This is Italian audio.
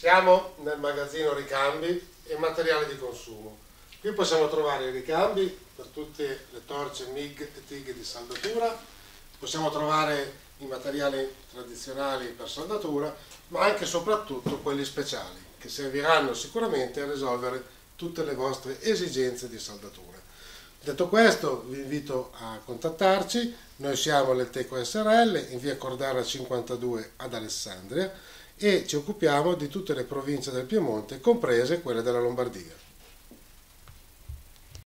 Siamo nel magazzino ricambi e materiali di consumo. Qui possiamo trovare i ricambi per tutte le torce MIG e TIG di saldatura, possiamo trovare i materiali tradizionali per saldatura, ma anche e soprattutto quelli speciali, che serviranno sicuramente a risolvere tutte le vostre esigenze di saldatura. Detto questo, vi invito a contattarci, noi siamo l'Elteco SRL in via Cordara 52 ad Alessandria e ci occupiamo di tutte le province del Piemonte, comprese quelle della Lombardia.